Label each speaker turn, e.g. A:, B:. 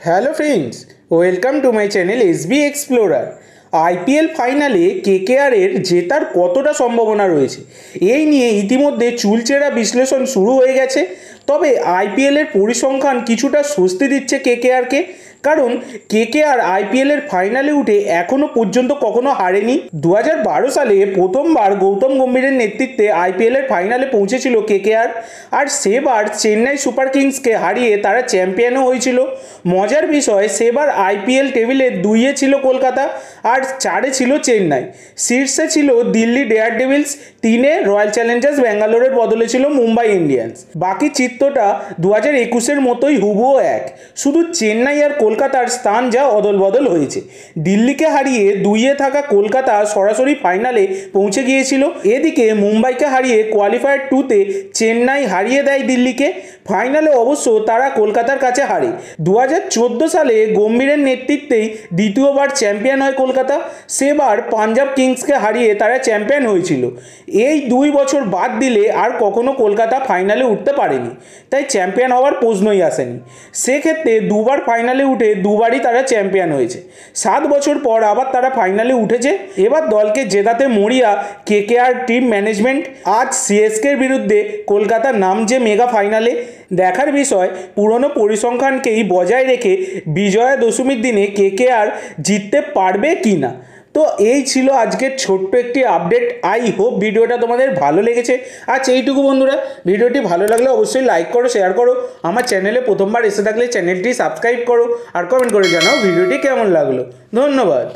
A: Hello friends welcome to my channel S B explorer IPL ফাইনালে কেকেআরের জেতার কতটা সম্ভাবনা রয়েছে? এই নিয়ে ইতিমধ্যে চুলচেরা বিশ্লেষণ শুরু হয়ে গেছে। তবে আইপিএলের পরিসংখ্যান কিছুটা স্বস্তি দিচ্ছে কেকেআরকে কারণ কেকেআর আইপিএলের ফাইনালে উঠে এখনও পর্যন্ত কখনো হারেনি। দু হাজার বারো সালে প্রথমবার গৌতম গম্ভীরের নেতৃত্বে আইপিএলের ফাইনালে পৌঁছেছিল কেকেআর আর সেবার চেন্নাই সুপার কিংসকে হারিয়ে তারা চ্যাম্পিয়নও হয়েছিল। মজার বিষয়, সেবার আইপিএল টেবিলে দুইয়ে ছিল কলকাতা, আর চারে ছিল চেন্নাই। শীর্ষে ছিল দিল্লি ডেয়ার ডেভিলস তিনে রয়্যাল চ্যালেঞ্জার্স ব্যাঙ্গালোরের বদলে ছিল মুম্বাই ইন্ডিয়ান্স। বাকি চিত্রটা দু হাজার একুশের মতোই হুবুও এক। শুধু চেন্নাই আর কলকাতার স্থান যা অদল বদল হয়েছে। দিল্লিকে হারিয়ে দুইয়ে থাকা কলকাতা সরাসরি ফাইনালে পৌঁছে গিয়েছিল। এদিকে মুম্বাইকে হারিয়ে কোয়ালিফায়ার টুতে চেন্নাই হারিয়ে দেয় দিল্লিকে। ফাইনালে অবশ্য তারা কলকাতার কাছে হারে। দু হাজার চোদ্দ সালে গম্ভীরের নেতৃত্বেই দ্বিতীয়বার চ্যাম্পিয়ন হয় কলকাতা। সেবার পাঞ্জাব কিংসকে হারিয়ে তারা চ্যাম্পিয়ন হয়েছিল। এই দুই বছর বাদ দিলে আর কখনো কলকাতা ফাইনালে উঠতে পারেনি। তাই চ্যাম্পিয়ন হওয়ার প্রশ্নই আসেনি। সেক্ষেত্রে দুবার ফাইনালে উঠে দুবারই তারা চ্যাম্পিয়ন হয়েছে। সাত বছর পর আবার তারা ফাইনালে উঠেছে। এবার দলকে জেতাতে মরিয়া, কেকেআর টিম ম্যানেজমেন্ট, আজ সিএসকের বিরুদ্ধে কলকাতার নাম যে মেগা ফাইনালে দেখার বিষয়, পুরনো পরিসংখ্যানকেই বজায় রেখে বিজয়া দশমীর দিনে কেকেআর জিততে পারবে কি না? তো এই ছিল আজকের ছোট্ট একটি আপডেট আই হোপ ভিডিওটা তোমাদের ভালো লেগেছে। আচ্ছা এইটুকু বন্ধুরা, ভিডিওটি ভালো লাগলে অবশ্যই লাইক করো শেয়ার করো। আমার চ্যানেলে প্রথমবার এসে থাকলে চ্যানেলটি সাবস্ক্রাইব করো। আর কমেন্ট করে জানাও ভিডিওটি কেমন লাগল। ধন্যবাদ।